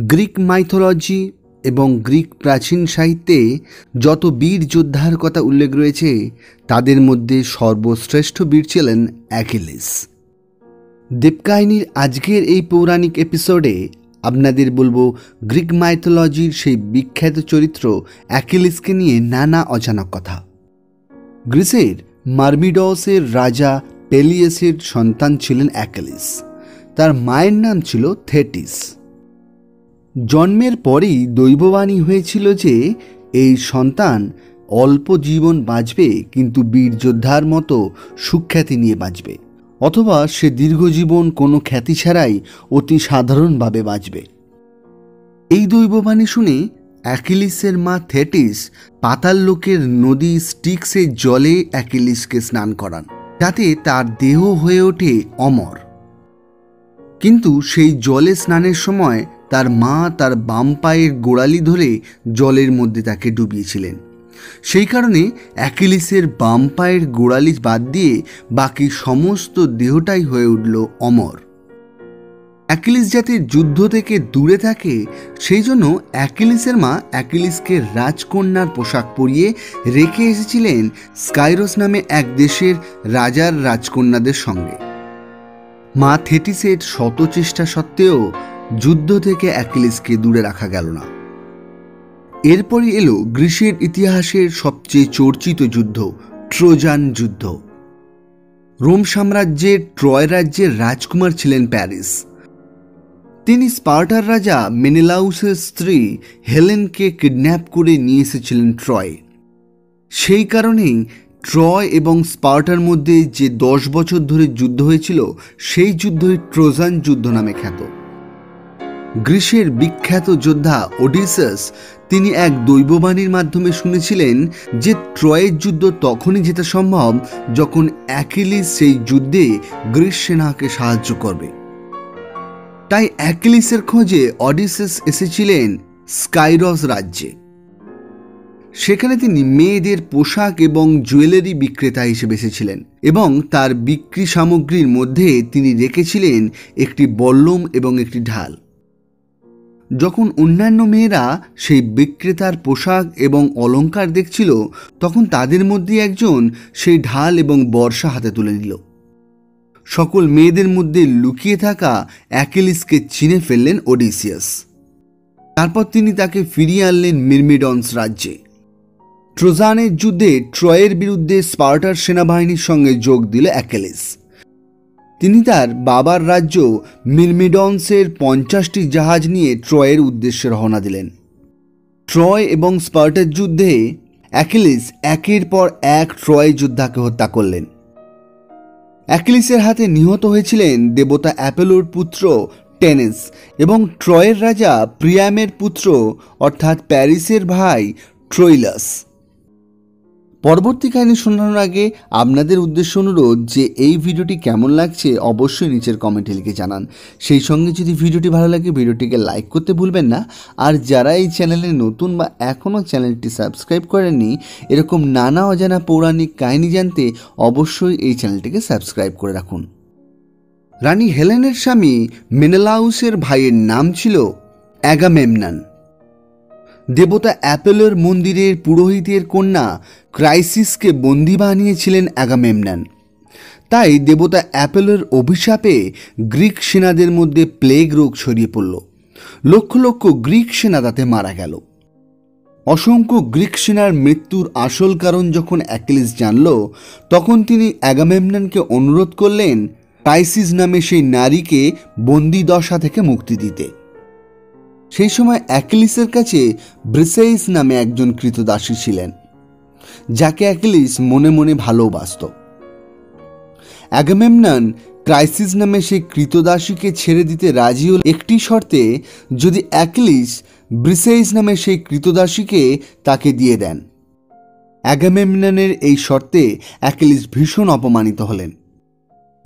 Greek mythology এবং Greek প্রাচীন সাহিত্যে যত বীর যোদ্ধার কথা উল্লেখ রয়েছে, তাদের মধ্যে সর্বশ্রেষ্ঠ বীর ছিলেন অ্যাকিলিস। দেবকাহিনীর আজকের এই পৌরাণিক এপিসোডে আপনাদের বলব গ্রিক মাইথোলজির সেই বিখ্যাত চরিত্র অ্যাকিলিসকে নিয়ে নানা অজানা কথা। গ্রিসের মার্মিডসের রাজা পেলিয়েসের সন্তান ছিলেন অ্যাকিলিস। তার মায়ের নাম ছিল থেটিস। জন্মের পরেই দৈববাণী হয়েছিল যে, এই সন্তান অল্প জীবন বাঁচবে, কিন্তু বীর যোদ্ধার মতো সুখ্যাতি নিয়ে বাঁচবে। অথবা সে দীর্ঘজীবন কোনো খ্যাতি ছাড়াই অতি সাধারণভাবে বাঁচবে। এই দৈববাণী শুনে অ্যাকিলিসের মা থেটিস পাতাল লোকের নদী স্টিক্সের জলে অ্যাকিলিসকে স্নান করান, যাতে তার দেহ হয়ে ওঠে অমর। কিন্তু সেই জলে স্নানের সময় তার মা তার বাম পায়ের গোড়ালি ধরে জলের মধ্যে তাকে ডুবিয়েছিলেন। সেই কারণে অ্যাকিলিসের বাম পায়ের গোড়ালি বাদ দিয়ে বাকি সমস্ত দেহটাই হয়ে উঠল অমর। অ্যাকিলিস যাতে যুদ্ধ থেকে দূরে থাকে, সেই জন্য অ্যাকিলিসের মা অ্যাকিলিসকে রাজকন্যার পোশাক পরিয়ে রেখে এসেছিলেন স্কাইরোস নামে এক দেশের রাজার রাজকন্যাদের সঙ্গে। মা থেটিসের শত চেষ্টা সত্ত্বেও যুদ্ধ থেকে অ্যাকিলিসকে দূরে রাখা গেল না। এরপরই এলো গ্রীষ্মের ইতিহাসের সবচেয়ে চর্চিত যুদ্ধ, ট্রোজান যুদ্ধ। রোম সাম্রাজ্যের ট্রয় রাজ্যের রাজকুমার ছিলেন প্যারিস। তিনি স্পার্টার রাজা মেনেলাউসের স্ত্রী হেলেনকে কিডন্যাপ করে নিয়ে এসেছিলেন ট্রয়। সেই কারণেই ট্রয় এবং স্পার্টার মধ্যে যে দশ বছর ধরে যুদ্ধ হয়েছিল, সেই যুদ্ধই ট্রোজান যুদ্ধ নামে খ্যাত। গ্রীষ্মের বিখ্যাত যোদ্ধা ওডিসাস তিনি এক দৈববাণীর মাধ্যমে শুনেছিলেন যে ট্রয়ের যুদ্ধ তখনই যেতে সম্ভব যখন অ্যাকিলিস সেই যুদ্ধে গ্রীস সেনাকে সাহায্য করবে। তাই অ্যাকিলিসের খোঁজে অডিসাস এসেছিলেন স্কাইরস রাজ্যে। সেখানে তিনি মেয়েদের পোশাক এবং জুয়েলারি বিক্রেতা হিসেবে এসেছিলেন এবং তার বিক্রি সামগ্রীর মধ্যে তিনি রেখেছিলেন একটি বল্লম এবং একটি ঢাল। যখন অন্যান্য মেয়েরা সেই বিক্রেতার পোশাক এবং অলঙ্কার দেখছিল, তখন তাদের মধ্যে একজন সেই ঢাল এবং বর্ষা হাতে তুলে নিল। সকল মেয়েদের মধ্যে লুকিয়ে থাকা অ্যাকেলিসকে চিনে ফেললেন ওডিসিয়াস। তারপর তিনি তাকে ফিরিয়ে আনলেন মিরমিডন্স রাজ্যে। ট্রোজানের যুদ্ধে ট্রয়ের বিরুদ্ধে স্পার্টার সেনাবাহিনীর সঙ্গে যোগ দিল অ্যাকেলিস। তিনি তার বাবার রাজ্য মিরমিডন্সের পঞ্চাশটি জাহাজ নিয়ে ট্রয়ের উদ্দেশ্যে রওনা দিলেন। ট্রয় এবং স্পার্টের যুদ্ধে অ্যাকিলিস একের পর এক ট্রয় যোদ্ধাকে হত্যা করলেন। অ্যাকিলিসের হাতে নিহত হয়েছিলেন দেবতা অ্যাপেলোর পুত্র টেনেস এবং ট্রয়ের রাজা প্রিয়ামের পুত্র অর্থাৎ প্যারিসের ভাই ট্রইলাস পরবর্তী কাহিনী শোনানোর আগে আপনাদের উদ্দেশ্য অনুরোধ যে এই ভিডিওটি কেমন লাগছে অবশ্যই নিচের কমেন্টে লিখে জানান। সেই সঙ্গে যদি ভিডিওটি ভালো লাগে, ভিডিওটিকে লাইক করতে ভুলবেন না। আর যারা এই চ্যানেলে নতুন বা এখনও চ্যানেলটি সাবস্ক্রাইব করেননি, এরকম নানা অজানা পৌরাণিক কাহিনী জানতে অবশ্যই এই চ্যানেলটিকে সাবস্ক্রাইব করে রাখুন। রানী হেলেনের স্বামী মেনেলাউসের ভাইয়ের নাম ছিল অ্যাগামেমনান। দেবতা অ্যাপেলের মন্দিরের পুরোহিতের কন্যা ক্রাইসিসকে বন্দি বানিয়েছিলেন অ্যাগামেমনান। তাই দেবতা অ্যাপেলের অভিশাপে গ্রিক সেনাদের মধ্যে প্লেগ রোগ ছড়িয়ে পড়ল। লক্ষ লক্ষ গ্রিক সেনা তাতে মারা গেল। অসংখ্য গ্রিক সেনার মৃত্যুর আসল কারণ যখন অ্যাকিলিস জানল, তখন তিনি অ্যাগামেমনানকে অনুরোধ করলেন ক্রাইসিস নামে সেই নারীকে বন্দি দশা থেকে মুক্তি দিতে। সেই সময় অ্যাকিলিসের কাছে ব্রিসেইস নামে একজন কৃতদাসী ছিলেন, যাকে অ্যাকিলিস মনে মনে ভালোবাসত। অ্যাগামেমনান ক্রাইসিস নামে সেই কৃতদাসীকে ছেড়ে দিতে রাজি হল একটি শর্তে যদি অ্যাকিলিস ব্রিসেইস নামে সেই কৃতদাসীকে তাকে দিয়ে দেন। অ্যাগামেমনানের এই শর্তে অ্যাকিলিস ভীষণ অপমানিত হলেন।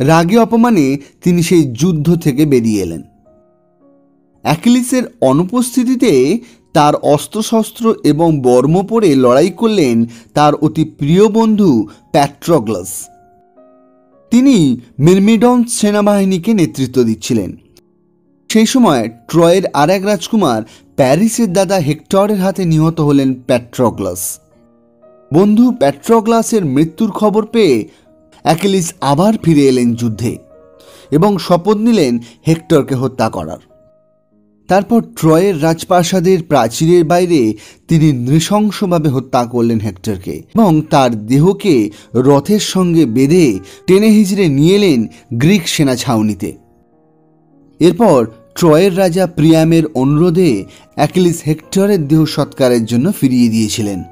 রাগে অপমানে তিনি সেই যুদ্ধ থেকে বেরিয়ে এলেন। অ্যাকিলিসের অনুপস্থিতিতে তার অস্ত্রশস্ত্র এবং বর্ম পরে লড়াই করলেন তার অতি প্রিয় বন্ধু প্যাট্রগ্লাস। তিনি মিরমিডন সেনাবাহিনীকে নেতৃত্ব দিচ্ছিলেন। সেই সময় ট্রয়ের আর এক রাজকুমার প্যারিসের দাদা হেক্টরের হাতে নিহত হলেন প্যাট্রোগ্লাস। বন্ধু প্যাট্রোগ্লাসের মৃত্যুর খবর পেয়ে অ্যাকিলিস আবার ফিরে এলেন যুদ্ধে এবং শপথ নিলেন হেক্টরকে হত্যা করার। তারপর ট্রয়ের রাজপ্রাসাদের প্রাচীরের বাইরে তিনি নৃশংসভাবে হত্যা করলেন হেক্টরকে এবং তার দেহকে রথের সঙ্গে বেঁধে টেনে হিজড়ে নিয়ে এলেন গ্রিক সেনা ছাউনিতে। এরপর ট্রয়ের রাজা প্রিয়ামের অনুরোধে অ্যাকিলিস হেক্টরের দেহ সৎকারের জন্য ফিরিয়ে দিয়েছিলেন।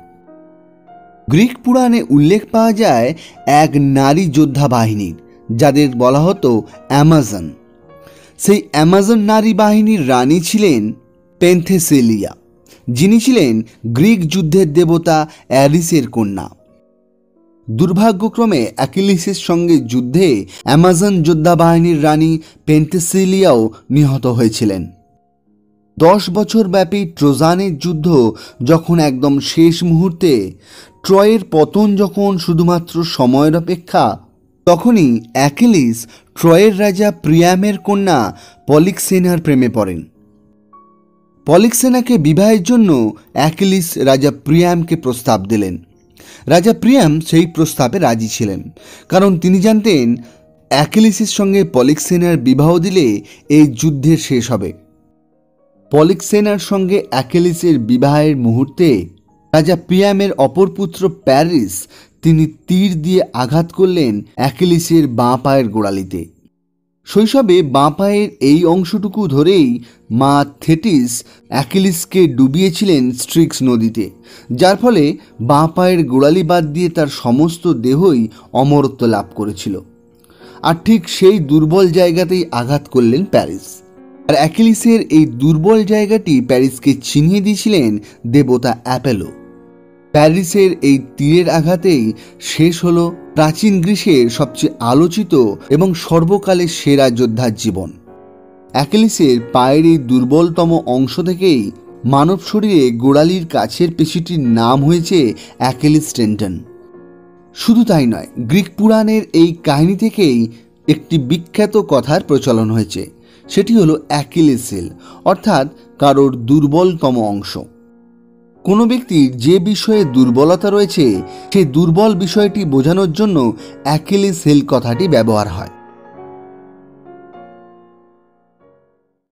গ্রিক পুরাণে উল্লেখ পাওয়া যায় এক নারী যোদ্ধা বাহিনীর যাদের বলা হতো অ্যামাজন। সেই অ্যামাজন নারী বাহিনীর রানী ছিলেন পেন্থেসেলিয়া, যিনি ছিলেন গ্রিক যুদ্ধের দেবতা অ্যারিসের কন্যা। দুর্ভাগ্যক্রমে অ্যাকিলিসের সঙ্গে যুদ্ধে অ্যামাজন যোদ্ধা বাহিনীর রানী পেন্টেসিলিয়াও নিহত হয়েছিলেন। দশ বছর ব্যাপী ট্রোজানের যুদ্ধ যখন একদম শেষ মুহূর্তে ট্রয়ের পতন যখন শুধুমাত্র সময়ের অপেক্ষা তখনই অ্যাকিলিস ট্রয়ের রাজা প্রিয়ামের কন্যা পলিক্সেনার প্রেমে পড়েন। পলিক্সেনাকে বিবাহের জন্য অ্যাকিলিস রাজা প্রিয়ামকে প্রস্তাব দিলেন। রাজা প্রিয়াম সেই প্রস্তাবে রাজি ছিলেন, কারণ তিনি জানতেন অ্যাকিলিসের সঙ্গে পলিক্সেনার বিবাহ দিলে এই যুদ্ধের শেষ হবে। পলিক্সেনার সঙ্গে অ্যাকিলিসের বিবাহের মুহূর্তে রাজা প্রিয়ামের অপর পুত্র প্যারিস তিনি তীর দিয়ে আঘাত করলেন অ্যাকিলিসের বাঁ পায়ের গোড়ালিতে। শৈশবে বাঁ পায়ের এই অংশটুকু ধরেই মা থেটিস অ্যাকিলিসকে ডুবিয়েছিলেন স্ট্রিক্স নদীতে, যার ফলে বাঁ পায়ের গোড়ালি বাদ দিয়ে তার সমস্ত দেহই অমরত্ব লাভ করেছিল। আর ঠিক সেই দুর্বল জায়গাতেই আঘাত করলেন প্যারিস। আর অ্যাকিলিসের এই দুর্বল জায়গাটি প্যারিসকে চিনিয়ে দিয়েছিলেন দেবতা অ্যাপেলো। প্যারিসের এই তীরের আঘাতেই শেষ হলো প্রাচীন গ্রীসের সবচেয়ে আলোচিত এবং সর্বকালের সেরা যোদ্ধার জীবন। অ্যাকিলিসের পায়ের এই দুর্বলতম অংশ থেকেই মানব শরীরে গোড়ালির কাছের পেশিটির নাম হয়েছে অ্যাকিলিস টেন্টন। শুধু তাই নয়, গ্রিক পুরাণের এই কাহিনী থেকেই একটি বিখ্যাত কথার প্রচলন হয়েছে। সেটি হলো অ্যাকিলিসিল অর্থাৎ কারোর দুর্বলতম অংশ। কোনো ব্যক্তির যে বিষয়ে দুর্বলতা রয়েছে, সেই দুর্বল বিষয়টি বোঝানোর জন্য অ্যাকিলিস হিল কথাটি ব্যবহার হয়।